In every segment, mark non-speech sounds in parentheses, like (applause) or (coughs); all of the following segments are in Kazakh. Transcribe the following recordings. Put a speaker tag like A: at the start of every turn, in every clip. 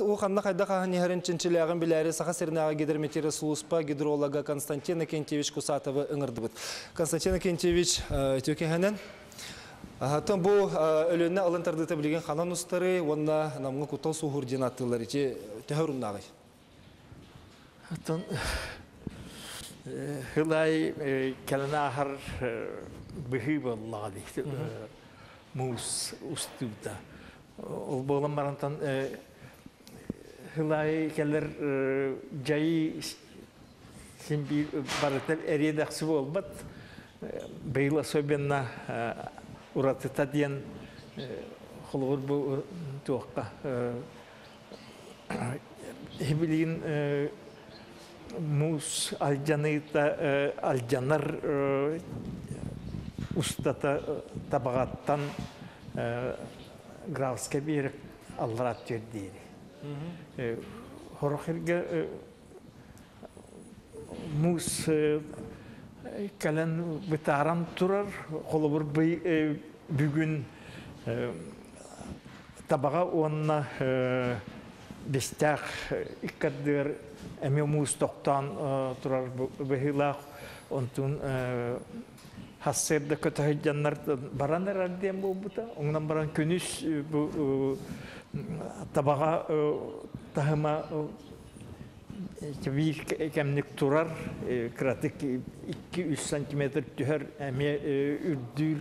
A: У ханна хайда хаһан яһарын чинчилягын биләре саха сернага гидрометеоры сулуспа гидролога Константин Кентьевич Кусатова ыңырдыбыт. Константин Кентьевич төкеһенен Атын бу өлөнне алынтарды билген ханан устары, онна намгы кутал суһурдинаттылар ичи төһөрүннагы.
B: Атын хылай каланахар бихи боллады. Мус устута. Ол болан барантан хылай келер жай сен би барытар эредаксы болбат. Бейл особенно уратыта диен холгор бу туакка. Хибилин мус алжаныта алжанар устата табагаттан графска бир алларат жөрдери. Хорохерге мус кален битарам турар холобур бүгүн табага онна бестях иккадыр эме мус токтан турар бехилах онтун хассерде көтөһөҗҗаннар барандар ардем булбута оңнан баран күнүс бу табага тахыма bir kemlik turar kratik 2-3 santimetr tüher eme ürdür.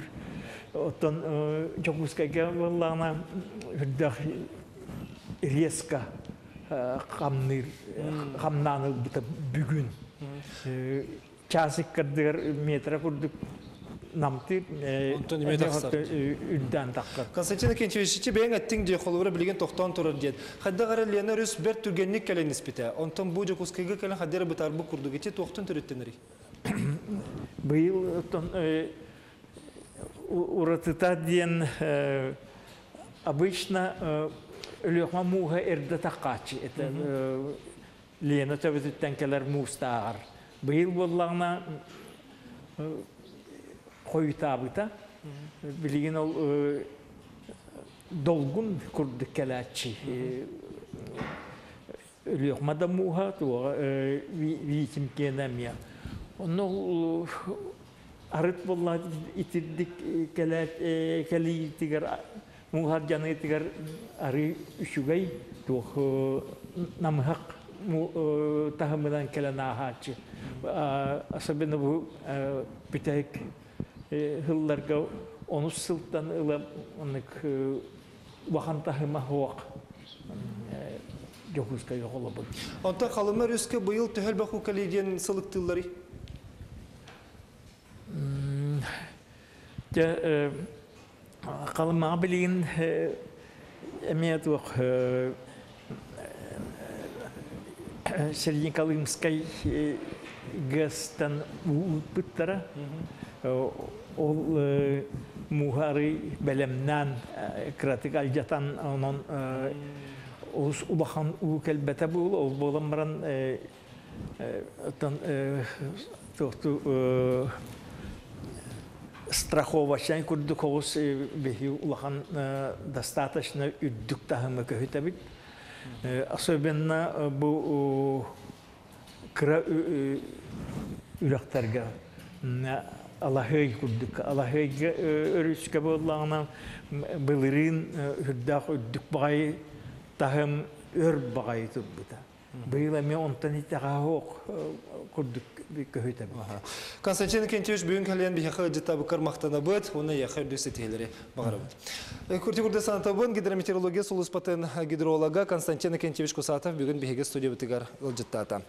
B: Otan çok muskaya vallana hüddah резко камныр камнаны бүгүн часик кырдыр метра курдук намты үддән таққыр.
A: Константин Кенчевич, чи бәйін әттің де қолуыры білген тоқтан тұрыр дед. Хадда ғара Лена Рюс бір түргенник кәлен іспеті. Онтан бұл жақ ұскайға кәлен хаддері бұтар бұл күрді кете тоқтан түреттенірі. (coughs)
B: Бұл уратыта ден обычно әрді таққачы. Кәлер. Бұл боллағына қойытабыта. Билигин ол долгун курдык кәләтчи. Өлеқмада муға туға витим кенемия. Оны арыт болла итирдик кәлі тигер муғар жаны тигер ары үшүгай тух намхак тахымыдан кәлән ахачы. Особенно бу питайк хылларга onu сылтан ылап онык вахан тахыма хоак жокуска йоголобут.
A: Онта қалыма рүске бұйыл түхәл бақу кәлейден сылықтылары?
B: Қалыма білейін әмет оқ Сергей Колымской гастан ұлпыттара. Ол мухары бәлемнән кратик алжатан онон улус улахан у кәлбәтә бул ол болан баран тан тохту страховачан курды когус бехи улахан достаточно үддүк тахымы көһүтә бит особенно бу кыра үрәктәргә Аллахый курдук, Аллахый өрүскә боллаңна былырын хүрдәк үддүк багай тахым өр багай туббыта. Быйла ме онтан итәгә хок курдук көһөтә.
A: Константин Кентевич бүгін кәлен бі яқы жита бұқар мақтана бұд, оны яқы үрдесі тейлері бағарабыд. Күрті күрді саната бұн гидрометеорология сұлыс патын гидролога Константин Кентевич Кусатов бүгін бігеге студия бұтығар ұл життата.